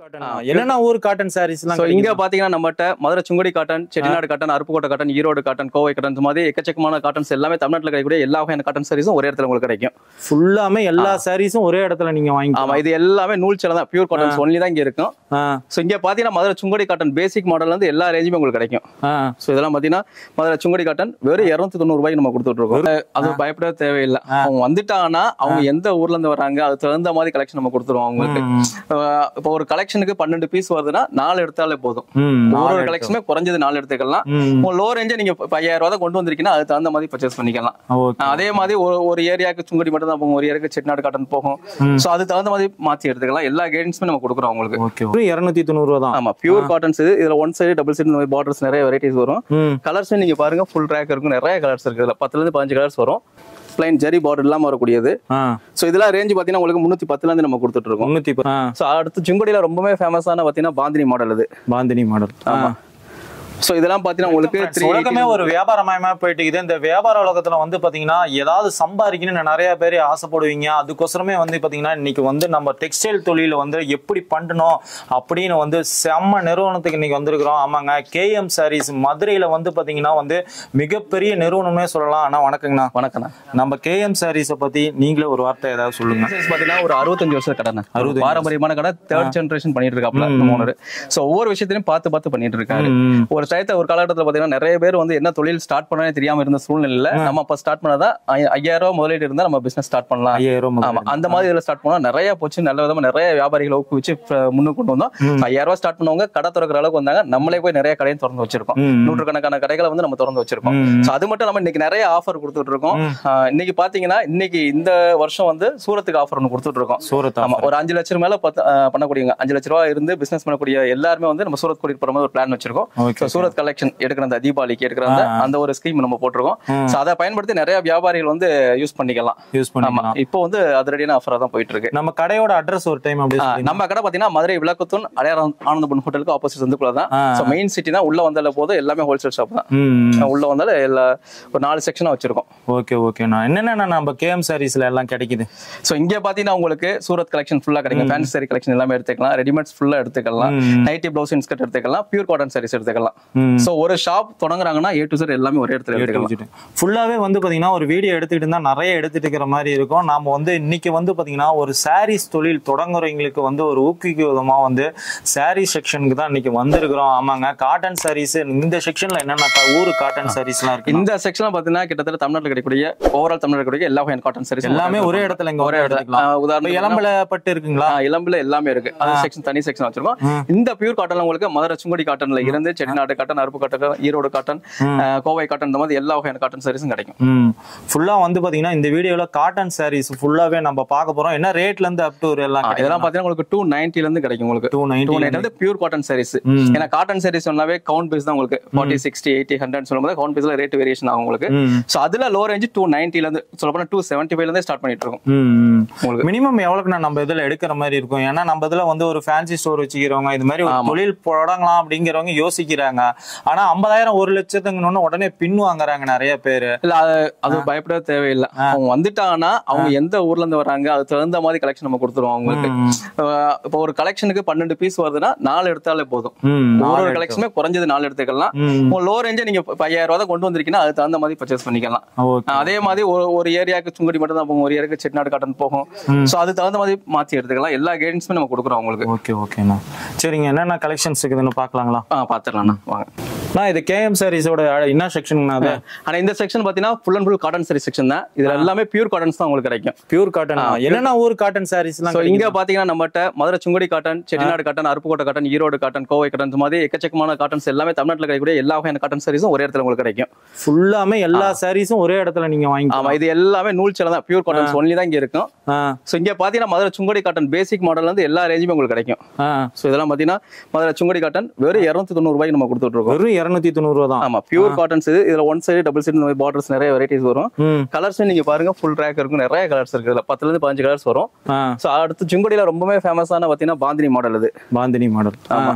Cotton என்னென்ன ஊர் cotton saris எல்லாம் இங்க? பாத்தீங்கன்னா நம்மகிட்ட Madurai Sungudi cotton Chettinad cotton Aruppukottai cotton Erode cotton Kovai cotton இந்த மாதிரி எக்கச்சக்கமான காட்டன்ஸ் எல்லாமே தமிழ்நாட்டில் கிடைக்கக்கூடிய எல்லா வகையான காட்டன் சாரீஸும் ஒரே இடத்துல உங்களுக்கு கிடைக்கும். ஃபுல்லாமே எல்லா சாரீஸும் ஒரே இடத்துல நீங்க ஆமா வாங்கிக்கலாம் இது எல்லாமே நூல் சேலை தான் பியூர் காட்டன்ஸ் ஒன்லி தான் இங்க இருக்கும். ஸோ இங்க பாத்தீங்கன்னா மதுரை சுங்குடி காட்டன் பேசிக் மாடல்ல இருந்து எல்லா ரேஞ்சுமே உங்களுக்கு கிடைக்கும். ஸோ இதெல்லாம் பாத்தீங்கன்னா மதுரை சுங்குடி காட்டன் வெறும் இருநூத்தி தொண்ணூறு ரூபாய்க்கு நம்ம கொடுத்துட்டு இருக்கோம் அது பயப்பட தேவையில்லை. அவங்க வந்துட்டாங்கன்னா அவங்க எந்த ஊர்ல இருந்து வராங்க அது தகுந்த மாதிரி கலெக்ஷன் நம்ம கொடுத்துருவோம் அவங்களுக்கு. இப்போ ஒரு கலெக்ஷனுக்கு பன்னெண்டு பீஸ் வருதுன்னா நாலு எடுத்தாலே போதும். ஒரு. கலெக்ஷனுமே குறைஞ்சது நாலு எடுத்துக்கலாம். உங்க லோ ரேஞ்சே நீங்க ஐயாயிரம் ரூபா தான் கொண்டு வந்திருக்கீங்கன்னா அதுக்கு தகுந்த மாதிரி பர்ச்சேஸ் பண்ணிக்கலாம். அதே மாதிரி ஒரு ஒரு ஏரியாவுக்கு சுங்குடி மட்டும் தான் போகும். ஒரு ஏரியாவுக்கு செட்டிநாடு காட்டன் போகும். சோ அது தகுந்த மாதிரி மாத்தி எடுத்துக்கலாம். எல்லா கைடன்ஸுமே நம்ம கொடுக்குறோம் உங்களுக்கு. இருநூத்தி தொண்ணூறு ரூபா தான். ஆமா பியூர் காட்டன்ஸ் இது. இதுல ஒன் சைடு டபுள் சைடு இந்த மாதிரி பார்டர்ஸ் நிறைய வெரைட்டிஸ் வரும். கலர்ஸ் நீங்க பாருங்க ஃபுல் ட்ராக் இருக்கும். நிறைய கலர்ஸ் இருக்கு. இதுல பத்துல இருந்து பதினஞ்சு கலர்ஸ் வரும். பிளைன் ஜரி பார்டர் இல்லாம வரக்கூடியது. சோ இதெல்லாம் ரேஞ்ச் பாத்தீங்கன்னா உங்களுக்கு முன்னூத்தி பத்துல இருந்து நம்ம கொடுத்துட்டு இருக்கோம். முன்னூத்தி அடுத்து சுங்குடியில ரொம்பவே ஃபேமஸான பாத்தீங்கன்னா பாந்தினி மாடல் இது பாந்தினி மாடல் ஆமாம் சோ இதெல்லாம் பாத்தீங்கன்னா உங்களுக்கு உலகமே ஒரு வியாபாரமயமா போயிட்டு இருக்குது இந்த வியாபார உலகத்துல வந்து பாத்தீங்கன்னா ஏதாவது சம்பாதிக்கணும்னு நிறைய பேர் ஆசைப்படுவீங்க. அதுக்கோசரமே வந்து பாத்தீங்கன்னா இன்னைக்கு வந்து நம்ம டெக்ஸ்டைல் தொழில வந்து எப்படி பண்ணணும் அப்படின்னு வந்து செம்ம நிறுவனத்துக்கு இன்னைக்கு வந்திருக்கிறோம். ஆமாங்க கேஎம் சாரீஸ் மதுரையில வந்து பாத்தீங்கன்னா வந்து மிகப்பெரிய நிறுவனமே சொல்லலாம். ஆனா வணக்கங்கண்ணா. வணக்கண்ணா. நம்ம கேஎம் சாரீஸை பத்தி நீங்களே ஒரு வார்த்தை ஏதாவது சொல்லுங்க. பாத்தீங்கன்னா ஒரு அறுபத்தஞ்சு வருஷம் கடை அறுபத்தஞ்சு பாரம்பரியமான கடை தேர்ட் ஜெனரேஷன் பண்ணிட்டு இருக்காப்ல நம்ம ஓனர் சோ ஒவ்வொரு விஷயத்தையும் பார்த்து பார்த்து பண்ணிட்டு இருக்காரு. ம், ஒரு டயத்தை ஒரு காலகட்டத்தில் பாத்தீங்கன்னா நிறைய பேர் வந்து என்ன தொழில் ஸ்டார்ட் பண்ணவே தெரியாம இருந்த சூழ்நிலையில நம்ம அப்ப ஸ்டார்ட் பண்ணாதான் ஐயாயிரம் ரூபாய் முதலீடு இருந்தா நம்ம பிசினஸ் ஸ்டார்ட் பண்ணலாம். ஐயாயிரம் அந்த மாதிரி இதுல ஸ்டார்ட் பண்ணா நிறைய போச்சு நல்ல விதமா நிறைய வியாபாரிகளை ஊக்குவிச்சு இப்ப முன்னுக்கு கொண்டு வந்தோம். ஐயாயிரம் ரூபாய் ஸ்டார்ட் பண்ணவங்க கடை திறக்கிற அளவுக்கு வந்தாங்க. நம்மளே போய் நிறைய கடையும் திறந்து வச்சிருக்கோம். நூற்றுக்கணக்கான கடைகளை வந்து நம்ம திறந்து வச்சிருக்கோம். So அது மட்டும் நம்ம இன்னைக்கு நிறைய ஆஃபர் கொடுத்துட்டு இருக்கோம். இன்னைக்கு பாத்தீங்கன்னா இன்னைக்கு இந்த வருஷம் வந்து சூரத்துக்கு ஆஃபர் ஒன்று கொடுத்துட்டு இருக்கோம். சூரத் ஆமா ஒரு அஞ்சு லட்சம் மேல பண்ணக்கூடியவங்க. அஞ்சு லட்ச ரூபா இருந்து பிசினஸ் பண்ணக்கூடிய எல்லாருமே வந்து நம்ம சூரத் கூட்டிட்டு போற மாதிரி ஒரு பிளான் வச்சிருக்கோம். சூரத் கலெக்ஷன் எடுக்கிற அந்த தீபாவளிக்கு எடுக்கிற அந்த ஒரு ஸ்கீம் நம்ம போட்டிருக்கோம். So அதை பயன்படுத்தி நிறைய வியாபாரிகள் வந்து யூஸ் பண்ணிக்கலாம். யூஸ் ஆமா. பண்ணிக்கலாம் இப்போ வந்து அதிரடியான ஆஃபரா தான் போயிட்டு இருக்கு நம்ம கடையோட அட்ரஸ் ஒரு டைம். நம்ம கடை பாத்தீங்கன்னா மதுரை விளக்கத்தூன் அடையார் ஆனந்தபுன் ஹோட்டலுக்கு ஆப்போசிட் வந்துக்குள்ள தான். ஸோ மெயின் சிட்டி தான். உள்ள வந்தால போது எல்லாமே ஹோல்சேல் ஷாப் தான். உள்ள வந்தால எல்லா ஒரு நாலு செக்ஷனா வச்சிருக்கோம். ஓகே ஓகேண்ணா என்னென்ன நம்ம கேஎம் சாரீஸ்ல எல்லாம் கிடைக்குது? சோ இங்க பாத்தீங்கன்னா உங்களுக்கு சூரத் கலெக்ஷன் ஃபுல்லா கிடைக்கும். ஃபேன்சி சாரி கலெக்ஷன் எல்லாமே எடுத்துக்கலாம். ரெடிமேட்ஸ் ஃபுல்லா எடுத்துக்கலாம். நைட்டி பிளவுஸ் இன்ஸ்கர்ட் எடுத்துக்கலாம். பியூர் காட்டன் சாரீஸ் எடுத்துக்கலாம். சோ ஒரு ஷாப் தொடங்குறாங்கன்னா ஏ டு சார் எல்லாமே ஒரே இடத்துல எடுத்துக்கலாம். ஃபுல்லாவே வந்து பாத்தீங்கன்னா ஒரு வீடியோ எடுத்துக்கிட்டு இருந்தா நிறைய எடுத்துட்டு இருக்கிற மாதிரி இருக்கும். நாம வந்து இன்னைக்கு வந்து பாத்தீங்கன்னா ஒரு சாரீஸ் தொழில் தொடங்குறவங்களுக்கு வந்து ஒரு ஊக்குவிக்க விதமா வந்து சாரீ செக்ஷனுக்கு தான் இன்னைக்கு வந்திருக்கிறோம். ஆமாங்க. காட்டன் சாரீஸ் இந்த செக்ஷன்ல என்னென்ன ஊரு காட்டன் சாரீஸ் எல்லாம் இருக்கு இந்த செக்ஷன் பாத்தீங்கன்னா கிட்டத்தட்ட தமிழ்நாட்டில் கிடைக்கக்கூடிய ஓவரால் தமிழ்நாட்டில் கிடைக்கக்கூடிய எல்லா வகையான காட்டன் சாரீஸ் எல்லாமே ஒரே இடத்துல இங்க ஒரே இடத்துல உதாரணத்துக்கு இளம்பல பட்டு இருக்குங்களா? இளம்பில எல்லாமே இருக்கு. அது செக்ஷன் தனி செக்ஷன் வச்சிருக்கோம். இந்த பியூர் காட்டன்ல உங்களுக்கு மதுரை சுங்குடி காட்டன்ல இருந்து Chettinad cotton Aruppu cotton Erode cotton Kovai cotton இந்த மாதிரி எல்லா வகையான காட்டன் சாரீஸும் கிடைக்கும். ஃபுல்லா வந்து பாத்தீங்கன்னா இந்த வீடியோல காட்டன் சாரீஸ் ஃபுல்லாவே நம்ம பார்க்க போறோம். என்ன ரேட்ல இருந்து அப் டு எல்லாம் இதெல்லாம் பாத்தீங்கன்னா உங்களுக்கு டூ நைன்டில இருந்து கிடைக்கும் உங்களுக்கு. டூ நைன்டி வந்து பியூர் காட்டன் சாரீஸ். ஏன்னா காட்டன் சாரீஸ் சொன்னாவே கவுண்ட் பேஸ் தான் உங்களுக்கு. ஃபார்ட்டி சிக்ஸ்டி எயிட்டி ஹண்ட்ரட் சொல்லும்போது கவுண்ட் பேஸ்ல ரேட் வேரியேஷன் ஆகும் உங்களுக்கு. சோ அதுல லோ ரேஞ்ச் டூ நைன்டில இருந்து சொல்ல போனா டூ செவன்டி ஃபைவ்ல இருந்து ஸ்டார்ட் பண்ணிட்டு இருக்கோம். மினிமம் எவ்வளவுக்கு நம்ம இதுல எடுக்கிற மாதிரி இருக்கும்? ஏன்னா நம்ம இதுல வந்து ஒரு ஃபேன்சி ஸ்டோர் வச்சுக்கிறவங்க இது மாதிரி ஒரு தொழில் தொடங்கலாம் அப்படிங்கிறவங்க யோசிக்கிறாங்க. ஆனா ஐம்பதாயிரம் ஒரு லட்சத்துங்கன்னு உடனே பின் வாங்குறாங்க நிறைய பேரு. இல்ல அது பயப்பட தேவையில்லை. அவங்க வந்துட்டாங்கன்னா அவங்க எந்த ஊர்ல இருந்து வராங்க அது தகுந்த மாதிரி கலெக்ஷன் நம்ம கொடுத்துருவோம் அவங்களுக்கு. இப்போ ஒரு கலெக்ஷனுக்கு பன்னெண்டு பீஸ் வருதுன்னா நாலு எடுத்தாலே போதும். ஒரு கலெக்ஷனுமே குறைஞ்சது நாலு எடுத்துக்கலாம். உங்க லோ ரேஞ்சே நீங்க ஐயாயிரம் ரூபாய் தான் கொண்டு வந்திருக்கீங்கன்னா அது தகுந்த மாதிரி பர்ச்சேஸ் பண்ணிக்கலாம். அதே மாதிரி ஒரு ஒரு ஏரியாவுக்கு சுங்குடி மட்டும் தான் போகும். ஒரு ஏரியாவுக்கு செட்டிநாடு காட்டன் போகும். சோ அது தகுந்த மாதிரி மாத்தி எடுத்துக்கலாம். எல்லா கைடன்ஸுமே நம்ம கொடுக்குறோம் உங்களுக்கு ஓகே ஓகேண்ணா. சரிங்க. என்னென்ன கலெக்ஷன்ஸ் இருக்குதுன்னு பார்க்கலாங்களா? ஆ பாத்துடலாம்ண்ணா வாங்க நான் இது கேஎம் சாரீஸோட என்ன அது? ஆனா இந்த செக்ஷன் பாத்தீங்கன்னா full and full cotton sari section தான். இதுல எல்லாமே பியூர் காட்டன்ஸ் தான் உங்களுக்கு கிடைக்கும். பியூர் காட்டன் என்னென்ன ஊர் காட்டன் சாரீஸ் இங்க பாத்தீங்கன்னா நம்மகிட்ட Madurai Sungudi cotton Chettinad cotton Aruppukottai cotton Erode cotton Kovai cotton இந்த மாதிரி எக்கச்சக்கமான காட்டன்ஸ் எல்லாமே தமிழ்நாட்டில் கிடைக்கக்கூடிய எல்லா வகையான காட்டன் சாரீஸும் ஒரே இடத்துல உங்களுக்கு கிடைக்கும். ஃபுல்லாமே எல்லா சாரீஸும் ஒரே இடத்துல நீங்க ஆமா வாங்கிக்கலாம் இது எல்லாமே நூல் சேலை தான். பியூர் காட்டன்ஸ் ஒன்லி தான் இங்க இருக்கும். சோ இங்க பாத்தீங்கன்னா மதுரை சுங்குடி காட்டன் பேசிக் மாடல்ல இருந்து எல்லா ரேஞ்சுமே உங்களுக்கு கிடைக்கும். சோ இதெல்லாம் பாத்தீங்கன்னா மதுரை சுங்குடி காட்டன் வெறும் இருநூத்தி தொண்ணூறு ரூபாய்க்கு நம்ம கொடுத்துட்டு இருக்கோம். வெறும் இருநூத்தி தொண்ணூறு ரூபா தான். ஆமா பியூர் காட்டன்ஸ் இது. இதுல ஒன் சைடு டபுள் சைடு இந்த மாதிரி பார்டர்ஸ் நிறைய வெரைட்டிஸ் வரும். கலர்ஸ் நீங்க பாருங்க ஃபுல் ட்ராக் இருக்கும். நிறைய கலர்ஸ் இருக்கு இதுல. பத்துல இருந்து பதினஞ்சு கலர்ஸ் வரும். சோ அடுத்து சுங்குடியில ரொம்பவே ஃபேமஸான பாத்தீங்கன்னா பாந்தினி மாடல் இது. பாந்தினி மாடல் ஆமா.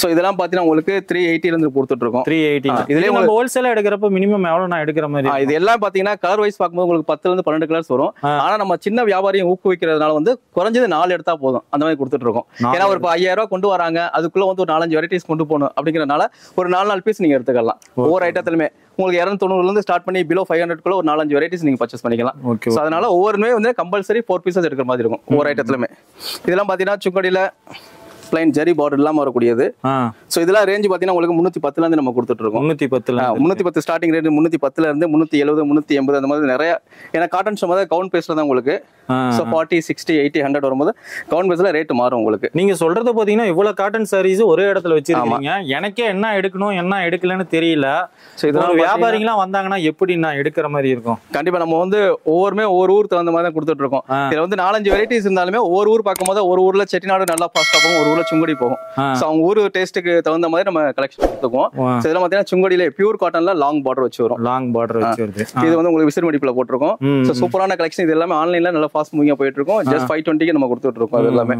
ஸோ இதெல்லாம் பார்த்தீங்கன்னா உங்களுக்கு த்ரீ இருந்து கொடுத்துட்டு இருக்கோம் த்ரீ எயிட்டி இதுலயே இதுலயே நம்ம ஹோல்சேலா எடுக்கிறப்ப மினிமம் எவ்வளவு நான் எடுக்கிற மாதிரி இது எல்லாம் பாத்தீங்கன்னா கலர் வைஸ் பார்க்கும்போது உங்களுக்கு பத்துல இருந்து பன்னெண்டு கலர்ஸ் வரும். ஆ. ஆனா நம்ம சின்ன வியாபாரியும் ஊக்குவிக்கிறதுனால வந்து குறைஞ்சது நாலு எடுத்தா போதும். அந்த மாதிரி கொடுத்துட்டு இருக்கோம் நாலு ஏன்னா ஒரு இப்போ ஐயாயிரம் ரூபாய் கொண்டு வராங்க. அதுக்குள்ள வந்து ஒரு நாலஞ்சு வெரைட்டிஸ் கொண்டு போகணும் அப்படிங்கறதுனால ஒரு நாலு நாலு பீஸ் நீங்க எடுத்துக்கலாம். ஒவ்வொரு ஐட்டத்திலுமே உங்களுக்கு இரநூத்தொண்ணூறுல இருந்து ஸ்டார்ட் பண்ணி பிலோ ஃபைவ் ஹண்ட்ரட் குள்ள ஒரு நாலஞ்சு வெரைட்டிஸ் நீங்க பர்ச்சேஸ் பண்ணிக்கலாம். ஓகே அதனால ஒவ்வொருமே வந்து கம்பல்சரி ஃபோர் பீசஸ் எடுக்கிற மாதிரி இருக்கும். ஒவ்வொரு ஐட்டத்துலுமே இதெல்லாம் பாத்தீங்கன்னா சுக்கடியில பிளைன் ஜெரி பார்டர் இல்லாம வரக்கூடியது. ஸோ இதெல்லாம் ரேஞ்ச் பாத்தீங்கன்னா உங்களுக்கு முன்னூத்தி பத்துல இருந்து நம்ம கொடுத்துட்டு இருக்கோம் முன்னூத்தி பத்துல. முன்னூத்தி பத்து ஸ்டார்டிங் ரேட் முன்னூத்தி பத்துல இருந்து முன்னூத்தி எழுபது முன்னூத்தி எண்பது அந்த மாதிரி நிறைய ஏன்னா காட்டன் ஷோ மாதிரி கவுண்ட் பேஸ்ல தான் உங்களுக்கு. So forty sixty eighty hundred வரும்போது கவுண்ட் பேஸ்ல ரேட் மாறும் உங்களுக்கு. நீங்க சொல்றத பாத்தீங்கன்னா இவ்வளவு காட்டன் சாரீஸ் ஒரே இடத்துல வச்சிருக்கீங்க. எனக்கே என்ன எடுக்கணும் என்ன எடுக்கலன்னு தெரியல. ஸோ இதெல்லாம் ஒரு வியாபாரி வியாபாரிங்களாம் வந்தாங்கன்னா எப்படி நான் எடுக்கிற மாதிரி இருக்கும்? கண்டிப்பா நம்ம வந்து ஒவ்வொருமே ஒவ்வொரு ஊர் தகுந்த மாதிரி தான் கொடுத்துட்டு இருக்கோம். இதுல வந்து நாலஞ்சு வெரைட்டிஸ் இருந்தாலுமே ஒவ்வொரு ஊர் பார்க்கும்போது ஒரு ஊர்ல செட்டிநாடு நல்லா ஃபாஸ்டா போகும் ஒரு ஊர்ல சுங்குடி போகும். ஸோ அவங்க ஊர் டேஸ்ட்டுக்கு தகுந்த மாதிரி நம்ம கலெக்ஷன் கொடுத்துக்குவோம். ஆ. ஸோ இதெல்லாம் பார்த்தீங்கன்னா சுங்குடியில பியூர் காட்டன்ல லாங் பார்டர் வச்சு வரும். லாங் பார்டர் வச்சு வருது. இது வந்து உங்களுக்கு விசிறு மடிப்புல போட்டிருக்கோம். ஸோ சூப்பரான கலெக்ஷன் இது எல்லாமே ஆன்லைன்ல நல்லா ஃபாஸ்ட் மூவிங்கா போயிட்டு இருக்கும் ஜஸ்ட் ஃபைவ் டுவெண்ட்டிக்கு நம்ம கொடுத்துட்டு இருக்கோம் அது எல்லாமே.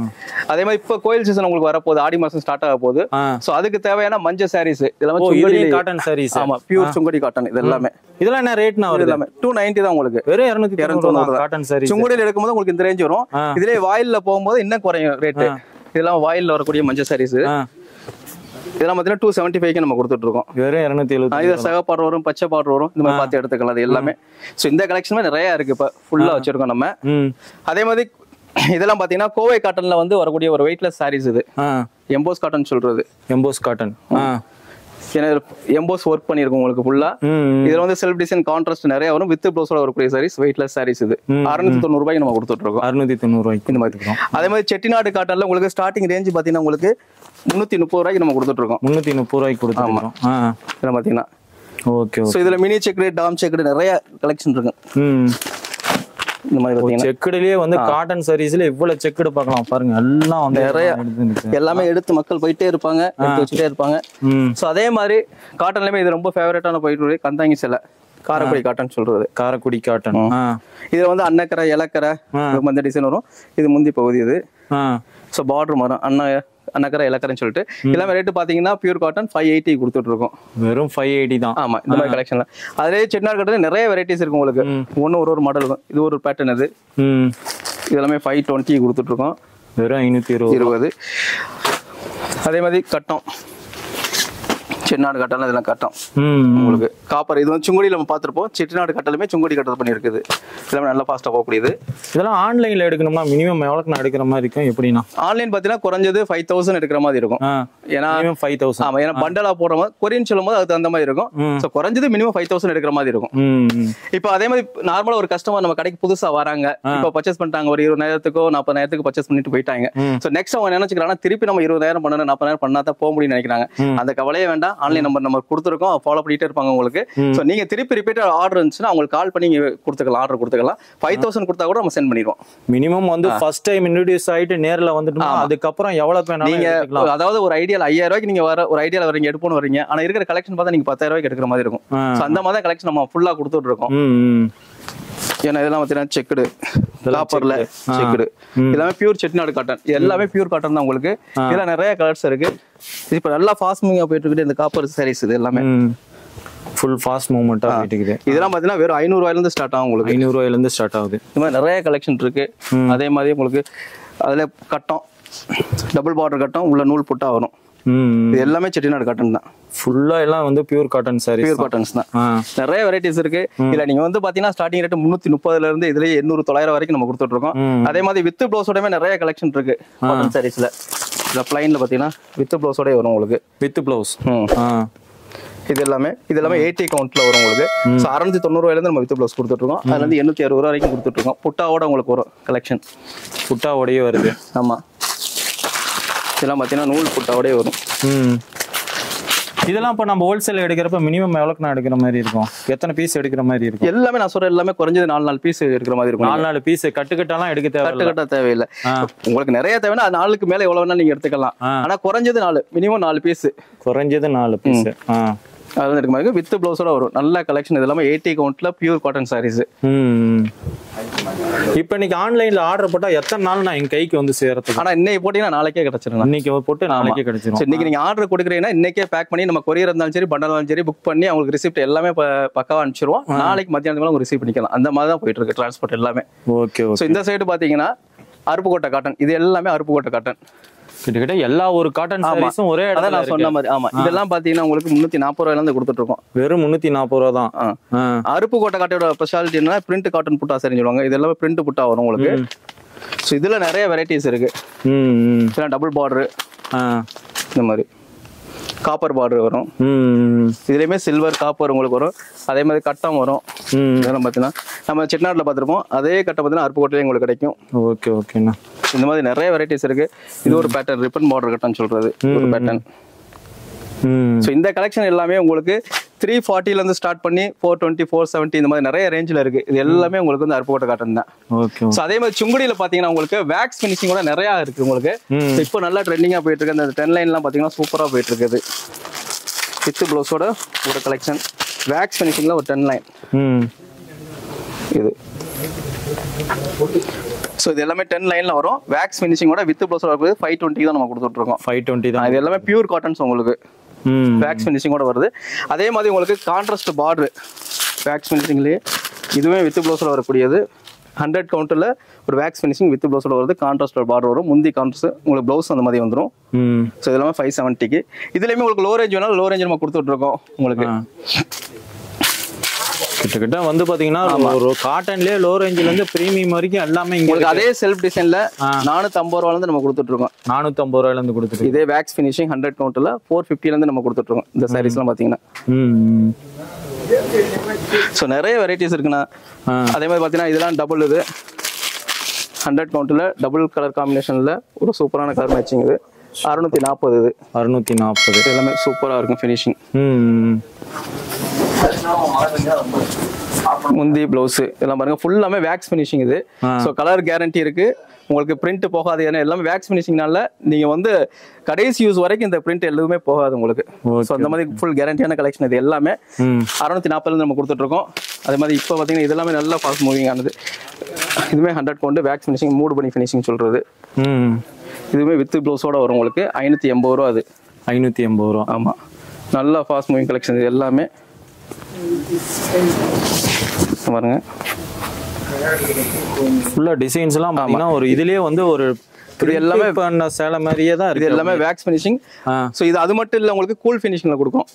அதே மாதிரி இப்போ கோயில் சீசன் உங்களுக்கு வரப்போகுது. ஆடி மாசம் ஸ்டார்ட் ஆக போகுது. ஸோ அதுக்கு தேவையான மஞ்சள் சாரீஸ் இதெல்லாம் சுங்குடி காட்டன் சாரீஸ் ஆமா பியூர் சுங்குடி காட்டன் இது எல்லாமே. இதெல்லாம் என்ன ரேட்னா வருது? எல்லாமே. டூ நைன்டி தான் உங்களுக்கு. வெறும் இருநூத்தி இருநூத்தி காட்டன் சாரீஸ் சுங்குடியில் எடுக்கும்போது உங்களுக்கு இந்த ரேஞ்ச் வரும். இதுலயே வாயில்ல போகும்போது இன்னும் குறையும் ரேட்டு இதெல்லாம் வாயில்ல வரக்கூடிய மஞ்சள் சாரீஸ் இதெல்லாம் பார்த்தீங்கன்னா டூ செவன்ட்டி ஃபைவ்க்கு நம்ம கொடுத்துட்டு இருக்கோம் வெறும் இருநூத்தி ஆ, எழுபத்தி இதுல சக பார்டர் வரும் பச்சை பார்டர் வரும் இந்த மாதிரி பார்த்து எடுத்துக்கலாம் அது எல்லாமே. ஸோ இந்த கலெக்ஷனுமே நிறைய இருக்கு இப்போ ஃபுல்லா வச்சிருக்கோம் நம்ம. அதே மாதிரி இதெல்லாம் பாத்தீங்கன்னா கோவை காட்டன்ல வந்து வரக்கூடிய ஒரு வெயிட்லெஸ் சாரீஸ் இது. எம்போஸ் காட்டன் சொல்றது. எம்போஸ் காட்டன் ஏன்னா எம்போஸ் ஒர்க் பண்ணிருக்கும் உங்களுக்கு ஃபுல்லா இதுல வந்து செல்ஃப் டிசைன் கான்ட்ராஸ்ட் நிறைய வரும். வித் ப்ளவுஸோட வரக்கூடிய சாரீஸ் வெயிட்லெஸ் சாரீஸ் இது. அறுநூத்தி தொண்ணூறு ரூபாய்க்கு நம்ம கொடுத்துட்டு இருக்கோம் அறுநூத்தி தொண்ணூறு ரூபாய்க்கு இந்த மாதிரி. அதே மாதிரி செட்டிநாடு காட்டன்ல உங்களுக்கு ஸ்டார்டிங் ரேஞ்ச் பாத்தீங்கன்னா உங்களுக்கு முன்னூத்தி முப்பது ரூபாய்க்கு நம்ம கொடுத்துட்டு இருக்கோம் முன்னூத்தி முப்பது ரூபாய்க்கு கொடுத்துருக்கோம் இதில் பாத்தீங்கன்னா. ஓகே ஸோ இதுல மினி செக்குடு டாம் செக்குடு நிறைய கலெக்ஷன் இருக்கு. இந்த மாதிரி செக்குடுலயே வந்து காட்டன் சாரீஸ்ல இவ்வளவு செக்குடு பார்க்கலாம். பாருங்க எல்லாம் வந்து நிறைய. எல்லாமே எடுத்து மக்கள் போயிட்டே இருப்பாங்க எடுத்து வச்சுட்டே இருப்பாங்க. ஸோ அதே மாதிரி காட்டன்லயுமே இது ரொம்ப ஃபேவரட்டான போயிட்டு கந்தாங்கி சிலை காரக்குடி காட்டன் சொல்றது. காரக்குடி காட்டன் ஆ. இதுல வந்து அன்னக்கரை இலக்கரை இந்த டிசைன் வரும். இது முந்தி பகுதி இது. ஸோ பார்டர் வரும் அண்ணா அன்னக்கரை இலக்கரைன்னு சொல்லிட்டு. எல்லாமே ரேட்டு பாத்தீங்கன்னா பியூர் காட்டன் ஃபைவ் எயிட்டி கொடுத்துட்டு இருக்கோம் வெறும் ஃபைவ் எயிட்டி தான். ஆமா இந்த மாதிரி கலெக்ஷன்ல அதிலே செட்டிநாடு காட்டன் நிறைய வெரைட்டிஸ் இருக்கும் உங்களுக்கு. ஒண்ணு ஒரு ஒரு மாடல் இது ஒரு பேட்டர்ன் இது ம். இது எல்லாமே ஃபைவ் டுவெண்ட்டி கொடுத்துட்டு இருக்கோம் வெறும் ஐநூத்தி இருபது. அதே மாதிரி கட்டம். செட்டிநாடு கட்டம் இதெல்லாம் கட்டம். உங்களுக்கு காப்பர் இது வந்து சுங்குடி நம்ம பார்த்துருப்போம். செட்டிநாடு கட்டலுமே சுங்குடி கட்டல் பண்ணியிருக்குது. எல்லாமே நல்லா ஃபாஸ்ட்டாக போகக்கூடியது. இதெல்லாம் ஆன்லைன்ல எடுக்கணும்னா மினிமம் எவ்வளவுக்கு நான் எடுக்கிற மாதிரி இருக்கும்? எப்படின்னா? ஆன்லைன் பார்த்தீங்கன்னா குறைஞ்சது ஃபைவ் தௌசண்ட் எடுக்கிற மாதிரி இருக்கும். ஏன்னா ஃபைவ் தௌசண்ட் ஆமா ஏன்னா பண்டலா போடுற போது கொரியன் சொல்லும் போது அதுக்கு அந்த மாதிரி இருக்கும். ஸோ குறைஞ்சது மினிமம் ஃபைவ் தௌசண்ட் எடுக்கிற மாதிரி இருக்கும். இப்போ அதே மாதிரி நார்மலா ஒரு கஸ்டமர் நம்ம கடைக்கு புதுசா வராங்க. இப்போ பர்ச்சேஸ் பண்ணிட்டாங்க. ஒரு இருபதாயிரத்துக்கோ நாற்பதாயிரத்துக்கு பர்ச்சேஸ் பண்ணிட்டு போயிட்டாங்க. ஸோ நெக்ஸ்ட் அவங்க நினைச்சுக்கிறாங்கன்னா திருப்பி நம்ம இருபதாயிரம் பண்ணணும் நாற்பதாயிரம் பண்ணா தான் போக முடியும்னு நினைக்கிறாங்க. அந்த கவலையே வேண்டாம். ஆன்லைன் நம்பர் நம்ம கொடுத்துருக்கோம். ஃபாலோ பண்ணிட்டே இருப்பாங்க உங்களுக்கு. ஸோ நீங்க திருப்பி ரிப்பீட் ஆர்டர் இருந்துச்சுன்னா அவங்களுக்கு கால் பண்ணி நீங்க கொடுத்துக்கலாம் ஆர்டர் கொடுத்துக்கலாம். ஃபைவ் தௌசண்ட் கொடுத்தா கூட நம்ம சென்ட் பண்ணிடுவோம். மினிமம் வந்து ஃபர்ஸ்ட் டைம் இன்ட்ரடியூஸ் ஆயிட்டு நேர்ல வந்துட்டோம்னா அதுக்கப்புறம் எவ்வளவு நீங்க அதாவது ஒரு ஐடியால ஐயாயிரம் ரூபாய்க்கு நீங்க வர ஒரு ஐடியால வரீங்க எடுப்போம்னு வரீங்க ஆனா இருக்கிற கலெக்ஷன் பார்த்தா நீங்க பத்தாயிரம் ரூபாய்க்கு எடுக்கிற மாதிரி இருக்கும். அந்த மாதிரி கலெக்ஷன் நம்ம ஃபுல்லா கொடுத்துட்டு இருக்கோம். ஏன்னா இதெல்லாம் பார்த்தீங்கன்னா செக்குடு காப்பர்ல. செக்குடு. எல்லாமே பியூர் செட்டிநாடு காட்டன் எல்லாமே பியூர் காட்டன் தான் உங்களுக்கு. இதுல நிறைய கலர்ஸ் இருக்கு. இது இப்போ நல்லா ஃபாஸ்ட் மூவிங்கா போயிட்டு இருக்குது இந்த காப்பர் சாரீஸ் இது எல்லாமே. ஃபுல் ஃபாஸ்ட் மூவ்மெண்ட்டா போயிட்டு இருக்குது. இதெல்லாம் பார்த்தீங்கன்னா வெறும் ஐநூறு ரூபாயில இருந்து ஸ்டார்ட் ஆகும் உங்களுக்கு. ஐநூறு ரூபாயில இருந்து ஸ்டார்ட் ஆகுது. இந்த மாதிரி நிறைய கலெக்ஷன் இருக்கு. அதே மாதிரி உங்களுக்கு அதுல கட்டம் டபுள் பார்டர் கட்டம் உள்ள நூல் புட்டா வரும். இது எல்லாமே செட்டிநாடு காட்டன் தான். ஃபுல்லா எல்லாம் வந்து pure cotton saris pure cottons தான். நிறைய வெரைட்டிஸ் இருக்கு. இல்ல நீங்க வந்து பாத்தீங்கன்னா ஸ்டார்டிங் ரேட் முன்னூத்தி முப்பதுல இருந்து இதுலயே எண்ணூறு தொள்ளாயிரம் வரைக்கும் நம்ம கொடுத்துட்டு இருக்கோம். அதே மாதிரி வித் ப்ளவுஸோடவே நிறைய கலெக்ஷன் இருக்கு காட்டன் சாரீஸ்ல இந்த பிளைன்ல பாத்தீங்கன்னா வித் ப்ளவுஸோட வரும் உங்களுக்கு. வித் பிளவுஸ் இது எல்லாமே இது எல்லாமே எயிட்டி கவுண்ட்ல வரும் உங்களுக்கு. ஸோ அறுநூத்தி தொண்ணூறு இருந்து நம்ம வித் ப்ளவுஸ் கொடுத்துட்டு இருக்கோம் அதுல இருந்து எண்ணூத்தி அறுபது ரூபா வரைக்கும் கொடுத்துட்டு இருக்கோம் புட்டாவோட உங்களுக்கு வரும் கலெக்ஷன் புட்டாவோடயே வருது. ஆமா. இதெல்லாம் பாத்தீங்கன்னா நூல் புட்டாவோடய வரும். ம். இதெல்லாம் இப்போ நம்ம ஹோல்சேல் எடுக்கிறப்ப மினிமம் எவ்வளோக்கு நான் எடுக்கிற மாதிரி இருக்கும்? எத்தனை பீஸ் எடுக்கிற மாதிரி இருக்கும்? எல்லாமே நான் சொல்ற எல்லாமே குறைஞ்சது நாலு நாலு பீஸ் இருக்கிற மாதிரி இருக்கும். நாலு நாலு பீஸ் கட்டுக்கட்டாலாம் எடுக்க தேவை கட்ட தேவையில்லை. உங்களுக்கு நிறைய தேவைன்னா அது நாளுக்கு மேல எவ்வளவு வேணா நீங்க எடுத்துக்கலாம். ஆ. ஆனா குறைஞ்சது நாலு மினிமம் நாலு பீஸ் குறைஞ்சது நாலு பீஸ் ஆ. அது வந்து எடுக்க மாதிரி வித் ப்ளவுஸோட வரும். நல்ல கலெக்ஷன் இது எல்லாமே எயிட்டி கவுண்ட்ல பியூர் காட்டன் சாரீஸ் இப்போ இன்னைக்கு ஆன்லைன்ல ஆர்டர் போட்டா எத்தனை நாள் நான் என் கைக்கு வந்து சேர்றதுக்கு ஆனா இன்னைக்கு போட்டீங்கன்னா நாளைக்கே கிடைச்சிரும் இன்னைக்கு போட்டு நாளைக்கே கிடைச்சிரும். சரி இன்னைக்கு நீங்க ஆர்டர் கொடுக்குறீங்கன்னா இன்னைக்கே பேக் பண்ணி நம்ம கொரியர் இருந்தாலும் சரி பண்டல் இருந்தாலும் சரி புக் பண்ணி அவங்களுக்கு ரிசிப்ட் எல்லாமே பக்காவா அனுப்பிச்சிருவோம். நாளைக்கு மத்தியானத்துக்கு மேல ரிசீவ் பண்ணிக்கலாம். அந்த மாதிரி தான் போயிட்டு இருக்கு டிரான்ஸ்போர்ட் எல்லாமே. ஓகே ஸோ இந்த சைடு பாத்தீங்கன்னா அருப்புக்கோட்டை காட்டன் இது எல்லாமே அருப்புக்கோட்டை காட்டன் கிட்டத்தட்ட எல்லா ஒரு காட்டன் சாரீஸும் ஒரே இடத்துல நான் சொன்ன மாதிரி. ஆமா. இதெல்லாம் பாத்தீங்கன்னா உங்களுக்கு முன்னூத்தி நாற்பது ரூபாயில இருந்து கொடுத்துட்டு இருக்கோம். வெறும் முன்னூத்தி நாற்பது ரூபா தான். ஆ. அருப்புக்கோட்டை காட்டையோட ஸ்பெஷாலிட்டி என்ன பிரிண்ட் காட்டன் புட்டா சரின்னு சொல்லுவாங்க. இது எல்லாமே பிரிண்ட் புட்டா வரும் உங்களுக்கு. ஸோ இதுல நிறைய வெரைட்டிஸ் இருக்கு. இதெல்லாம் டபுள் பார்டர் ஆ. இந்த மாதிரி. காப்பர் பார்டர் வரும். ம் இதுலயுமே சில்வர் காப்பர் உங்களுக்கு வரும். அதே மாதிரி கட்டம் வரும். ம் இதெல்லாம் பார்த்தீங்கன்னா நம்ம செட்டிநாட்டில் பார்த்துருப்போம் அதே கட்டம் பார்த்தீங்கன்னா அருப்புக்கோட்டையிலே உங்களுக்கு கிடைக்கும். ஓகே ஓகேண்ணா. இந்த மாதிரி நிறைய வெரைட்டிஸ் இருக்கு. இது ஒரு பேட்டர்ன் ரிப்பன் பார்டர் கட்டன் சொல்றது. ஒரு பேட்டர்ன் ஸோ இந்த கலெக்ஷன் எல்லாமே உங்களுக்கு த்ரீ இருந்து ஸ்டார்ட் பண்ணி ஃபோர் டுவெண்ட்டி ஃபோர் செவன்ட்டி இந்த மாதிரி நிறைய ரேஞ்சில் இருக்கு. இது எல்லாமே உங்களுக்கு வந்து அருப்புக்கோட்டை காட்டன் தான். ஓகே ஸோ அதே மாதிரி சுங்குடியில் பார்த்தீங்கன்னா உங்களுக்கு வேக்ஸ் ஃபினிஷிங் கூட நிறையா இருக்கு உங்களுக்கு. இப்போ நல்லா ட்ரெண்டிங்காக போயிட்டு இருக்கு. அந்த டென் லைன்லாம் பார்த்தீங்கன்னா சூப்பராக போயிட்டு இருக்குது. வித் ப்ளவுஸோட ஒரு கலெக்ஷன் வேக்ஸ் ஃபினிஷிங்கில் ஒரு டென் லைன் இது. ஸோ இது எல்லாமே டென் லைன்ல வரும். வேக்ஸ் ஃபினிஷிங்கோட வித் ப்ளவுஸோட வருது ஃபைவ் டுவெண்ட்டி தான் நம்ம கொடுத்துட்டு இருக்கோம் ஃபைவ் டுவெண்ட்டி தான். இது எல்லாமே பியூர் காட்டன்ஸ் உங்களுக்கு. வேக்ஸ் ஃபினிஷிங்கோட வருது அதே மாதிரி உங்களுக்கு கான்ட்ராஸ்ட் பார்டர் வேக்ஸ் ஃபினிஷிங்லேயே இதுவே வித் ப்ளவுஸில் வரக்கூடியது. ஹண்ட்ரட் கவுண்ட்டில் ஒரு வேக்ஸ் ஃபினிஷிங் வித் ப்ளவுஸோட வருது கான்ட்ராஸ்ட் பார்டர் வரும். முந்தி கான்ட்ராஸ்ட் உங்களுக்கு ப்ளவுஸ் அந்த மாதிரி வந்துடும் ஸோ இதெல்லாமே ஃபைவ் செவன்ட்டிக்கு இதுலேயுமே உங்களுக்கு லோ ரேஞ்ச் வேணாலும் லோ ரேஞ்ச் நம்ம கொடுத்துட்ருக்கோம் உங்களுக்கு. கிட்டத்தட்ட வந்து பாத்தீங்கன்னா ஒரு காட்டன்லயே லோ ரேஞ்சில இருந்து பிரீமியம் வரைக்கும் எல்லாமே இங்க அதே செல்ஃப் டிசைனில் நானூற்றி ஐம்பது ரூபாலேருந்து நம்ம கொடுத்துட்ருக்கோம். நானூத்தி ஐம்பது ரூபாயில இருந்து கொடுத்துருக்கு இதே வேக்ஸ் ஃபினிஷிங் ஹண்ட்ரட் கவுண்ட்டில் ஃபோர் ஃபிஃப்டிலேருந்து நம்ம கொடுத்துட்ருக்கோம். இந்த சாரீஸ்லாம் பார்த்தீங்கன்னா ம் ஸோ நிறைய வெரைட்டிஸ் இருக்குண்ணா. அதே மாதிரி பார்த்தீங்கன்னா இதெல்லாம் டபுள் இது. ஹண்ட்ரட் கவுண்ட்டில் டபுள் கலர் காம்பினேஷனில் ஒரு சூப்பரான கலர் மேட்சிங் இது. அறுநூத்தி நாற்பது இது. அறுநூத்தி நாற்பது எல்லாமே சூப்பராக இருக்கும் ஃபினிஷிங் முந்தி ப்ளவுஸு இதெல்லாம் பாருங்க. ஃபுல்லாமே வேக்ஸ் ஃபினிஷிங் இது. ஸோ கலர் கேரண்டி இருக்கு. உங்களுக்கு பிரிண்ட் போகாது. ஏன்னா எல்லாமே வேக்ஸ் ஃபினிஷிங்னால நீங்க வந்து கடைசி யூஸ் வரைக்கும் இந்த பிரிண்ட் எதுவுமே போகாது உங்களுக்கு. ஸோ அந்த மாதிரி ஃபுல் கேரண்டியான கலெக்ஷன் இது எல்லாமே அறுநூத்தி நாற்பதுல நம்ம கொடுத்துட்டு இருக்கோம். அதே மாதிரி இப்போ பார்த்தீங்கன்னா இது எல்லாமே நல்லா ஃபாஸ்ட் மூவிங் ஆனது. இதுவுமே ஹண்ட்ரட் கொண்டு வேக்ஸ் ஃபினிஷிங் மூடு பண்ணி ஃபினிஷிங் சொல்றது. ம். இதுவுமே வித் ப்ளவுஸோட வரும் உங்களுக்கு. ஐநூற்றி எண்பது ரூபா அது. ஐநூத்தி எண்பது ரூபா. ஆமாம் நல்லா ஃபாஸ்ட் மூவிங் கலெக்ஷன் இது எல்லாமே. பாருங்க. ஃபுல்லா டிசைன்ஸ் எல்லாம் பாத்தீங்கன்னா ஒரு இதுலயே வந்து ஒரு இது எல்லாமே பண்ண சேலை மாதிரியே தான் இது எல்லாமே வேக்ஸ் ஃபினிஷிங் ஸோ இது அது மட்டும் இல்லை உங்களுக்கு கூல் ஃபினிஷிங்ல கொடுக்கும்.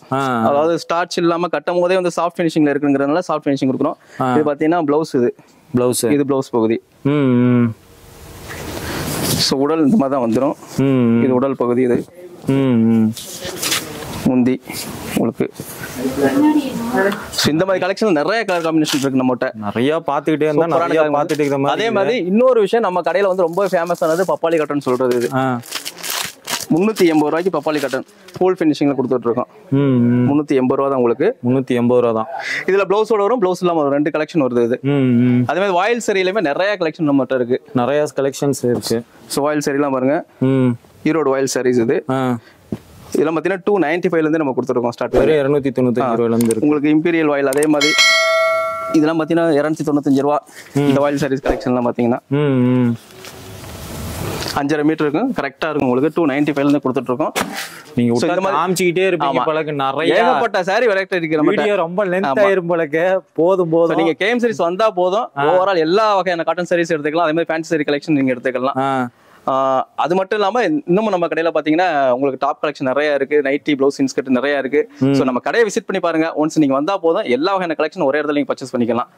அதாவது ஸ்டார்ச் இல்லாம கட்டும் போதே வந்து சாஃப்ட் ஃபினிஷிங்ல இருக்குங்கிறதுனால சாஃப்ட் ஃபினிஷிங் கொடுக்குறோம். இது பார்த்தீங்கன்னா ப்ளவுஸ் இது. பிளவுஸ் இது ப்ளவுஸ் பகுதி. ஸோ உடல் இந்த மாதிரி தான் வந்துடும் ம் இது உடல் பகுதி இது. ம். முந்தி உங்களுக்கு ஸோ இந்த மாதிரி கலெக்ஷன் நிறைய கலர் காம்பினேஷன் இருக்கு நம்மகிட்ட. நிறைய பாத்துக்கிட்டே இருந்தா நிறைய மாதிரி அதே மாதிரி இன்னொரு விஷயம் நம்ம கடையில வந்து ரொம்ப ஃபேமஸ் ஆனது பப்பாளி காட்டன் சொல்றது இது. முந்நூற்றி எண்பது ரூபாய்க்கு பப்பாளி காட்டன். ஃபுல் ஃபினிஷிங்ல கொடுத்துட்டு இருக்கோம். ம் ம். முந்நூற்றி எண்பது ரூபா தான் உங்களுக்கு. முந்நூத்தி எண்பது ரூபா தான். இதுல பிளவுஸோட வரும் பிளவுஸ் இல்லாம வரும். ரெண்டு கலெக்ஷன் வருது இது. அதே மாதிரி வாயில் சரியிலுமே நிறைய கலெக்ஷன் நம்மகிட்ட இருக்கு. நிறைய கலெக்ஷன்ஸ் இருக்கு. ஸோ வாயில் சரிலாம் பாருங்க. ஈரோடு வாயில் சாரீஸ் இது. இதெல்லாம் பார்த்தீங்கன்னா டூ நைன்டி ஃபைவ்லேருந்து நம்ம கொடுத்துருக்கோம் ஸ்டார்ட் வெறும் இருநூத்தி தொண்ணூத்தஞ்சு ரூபாயில இருந்து இருக்கு. உங்களுக்கு இம்பீரியல் வாயில் அதே மாதிரி இதெல்லாம் பார்த்தீங்கன்னா இரநூத்தி தொண்ணூத்தஞ்சு ரூபா. இந்த வாயில் சாரீஸ் கலெக்ஷன்லாம் பார்த்தீங்கன்னா. அஞ்சரை மீட்டர் இருக்கும். கரெக்டாக இருக்கும் உங்களுக்கு. டூ நைன்டி ஃபைவ்லேருந்து கொடுத்துட்ருக்கோம். நீங்க So, விட்டா இந்த மாதிரி- காமிச்சிக்கிட்டே இருப்பீங்க. பழக்கு நிறைய. ஏகப்பட்ட சாரி வெரைட்டி இருக்கு நம்ம வீடியோ ரொம்ப லென்த் ஆயிரும் போலக்கு. போதும் போதும். நீங்க கேம் சாரீஸ் வந்தா போதும். ஓவரால் எல்லா வகையான காட்டன் சாரீஸ் எடுத்துக்கலாம். அதே மாதிரி ஃபேன்சி சாரி கலெக்ஷன் நீங்க எடுத்துக்கலாம். அது மட்டும் இல்லாம இன்னமும் நம்ம கடையில பாத்தீங்கன்னா உங்களுக்கு டாப் கலெக்ஷன் நிறைய இருக்கு. நைட்டி ப்ளவுஸ் இன்ஸ்கர்ட் நிறைய இருக்கு. சோ நம்ம கடையை விசிட் பண்ணி பாருங்க. ஒன்ஸ் நீங்க வந்தா போதும். எல்லா வகையான கலெக்ஷன் ஒரே இடத்துல நீங்க பர்ச்சேஸ் பண்ணிக்கலாம்.